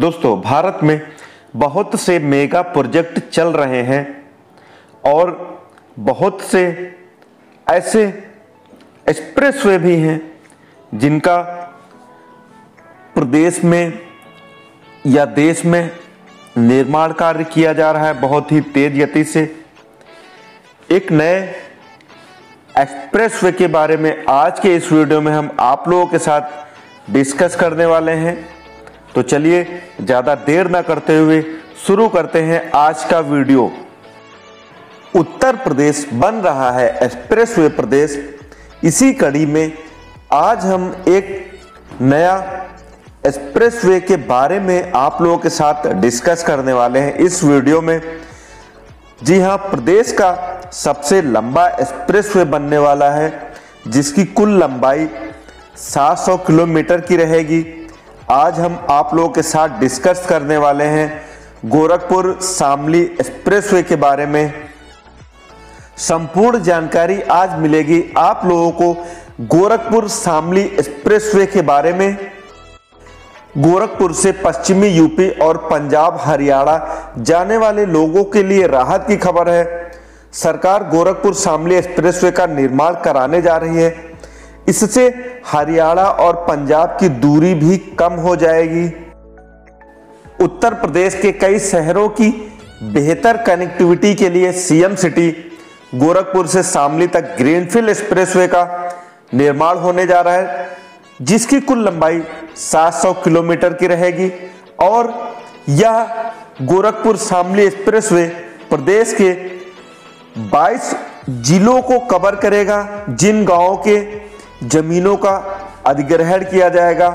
दोस्तों, भारत में बहुत से मेगा प्रोजेक्ट चल रहे हैं और बहुत से ऐसे एक्सप्रेसवे भी हैं जिनका प्रदेश में या देश में निर्माण कार्य किया जा रहा है बहुत ही तेज गति से। एक नए एक्सप्रेसवे के बारे में आज के इस वीडियो में हम आप लोगों के साथ डिस्कस करने वाले हैं। तो चलिए ज़्यादा देर ना करते हुए शुरू करते हैं आज का वीडियो। उत्तर प्रदेश बन रहा है, एक्सप्रेसवे प्रदेश। इसी कड़ी में आज हम एक नया एक्सप्रेसवे के बारे में आप लोगों के साथ डिस्कस करने वाले हैं इस वीडियो में। जी हाँ, प्रदेश का सबसे लंबा एक्सप्रेसवे बनने वाला है, जिसकी कुल लंबाई 700 किलोमीटर की रहेगी। आज हम आप लोगों के साथ डिस्कस करने वाले हैं गोरखपुर शामली एक्सप्रेसवे के बारे में। संपूर्ण जानकारी आज मिलेगी आप लोगों को गोरखपुर शामली एक्सप्रेसवे के बारे में। गोरखपुर से पश्चिमी यूपी और पंजाब, हरियाणा जाने वाले लोगों के लिए राहत की खबर है। सरकार गोरखपुर शामली एक्सप्रेसवे का निर्माण कराने जा रही है। इससे हरियाणा और पंजाब की दूरी भी कम हो जाएगी। उत्तर प्रदेश के कई शहरों की बेहतर कनेक्टिविटी के लिए सीएम सिटी गोरखपुर से शामली तक ग्रीनफील्ड एक्सप्रेसवे का निर्माण होने जा रहा है, जिसकी कुल लंबाई 700 किलोमीटर की रहेगी और यह गोरखपुर शामली एक्सप्रेसवे प्रदेश के 22 जिलों को कवर करेगा, जिन गाँवों के जमीनों का अधिग्रहण किया जाएगा।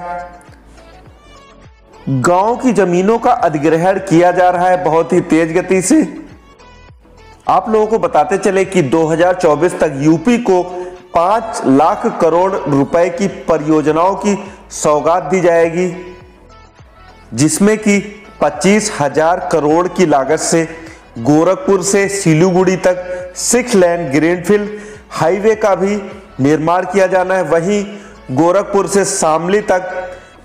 गाँव की जमीनों का अधिग्रहण किया जा रहा है बहुत ही तेज गति से। आप लोगों को बताते चले कि 2024 तक यूपी को पाँच लाख करोड़ रुपए की परियोजनाओं की सौगात दी जाएगी, जिसमें कि पच्चीस हज़ार करोड़ की लागत से गोरखपुर से सिलीगुड़ी तक सिक्स लैंड ग्रीनफील्ड हाईवे का भी निर्माण किया जाना है। वहीं गोरखपुर से शामली तक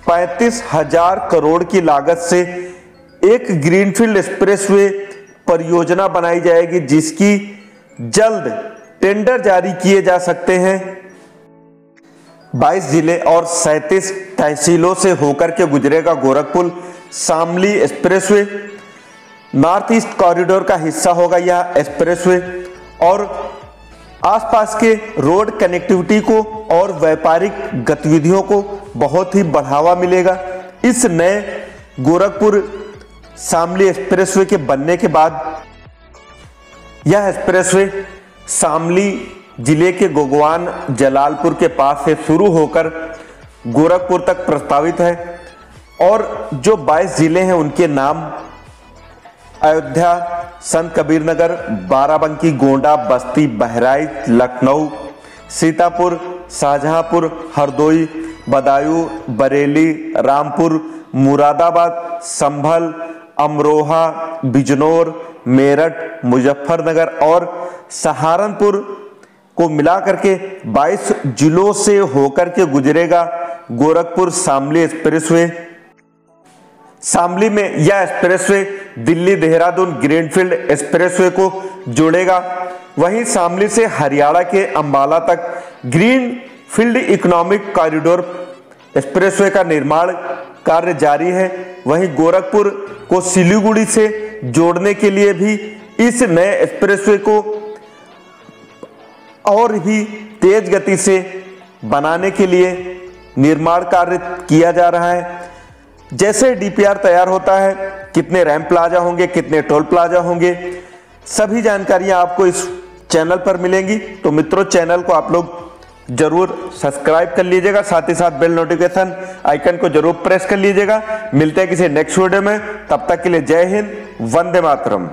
पैंतीस हज़ार करोड़ की लागत से एक ग्रीनफील्ड एक्सप्रेसवे परियोजना बनाई जाएगी, जिसकी जल्द टेंडर जारी किए जा सकते हैं। 22 ज़िले और 37 तहसीलों से होकर के गुजरेगा Gorakhpur Shamli expressway. North east corridor का हिस्सा होगा यह एक्सप्रेसवे और आसपास के रोड कनेक्टिविटी को और व्यापारिक गतिविधियों को बहुत ही बढ़ावा मिलेगा। इस नए गोरखपुर शामली एक्सप्रेसवे के बनने के बाद यह एक्सप्रेसवे शामली ज़िले के गोगवान जलालपुर के पास से शुरू होकर गोरखपुर तक प्रस्तावित है और जो 22 ज़िले हैं उनके नाम अयोध्या, संत कबीर नगर बाराबंकी, गोंडा, बस्ती, बहराइच, लखनऊ, सीतापुर, शाहजहांपुर, हरदोई, बदायूं, बरेली, रामपुर, मुरादाबाद, संभल, अमरोहा, बिजनौर, मेरठ, मुजफ्फरनगर और सहारनपुर को मिलाकर के 22 जिलों से होकर के गुजरेगा गोरखपुर, शामली एक्सप्रेसवे। शामली में यह expressway Delhi Dehradun greenfield expressway को जोड़ेगा। वहीं शामली से हरियाणा के अंबाला तक green field economic corridor expressway का निर्माण कार्य जारी है। वहीं गोरखपुर को सिलीगुड़ी से जोड़ने के लिए भी इस नए एक्सप्रेसवे को और भी तेज गति से बनाने के लिए निर्माण कार्य किया जा रहा है। जैसे डीपीआर तैयार होता है कितने रैंप प्लाजा होंगे, कितने टोल प्लाजा होंगे, सभी जानकारियाँ आपको इस चैनल पर मिलेंगी। तो मित्रों, चैनल को आप लोग ज़रूर सब्सक्राइब कर लीजिएगा, साथ ही साथ बेल नोटिफिकेशन आइकन को ज़रूर प्रेस कर लीजिएगा। मिलते हैं किसी नेक्स्ट वीडियो में, तब तक के लिए जय हिंद, वंदे मातरम।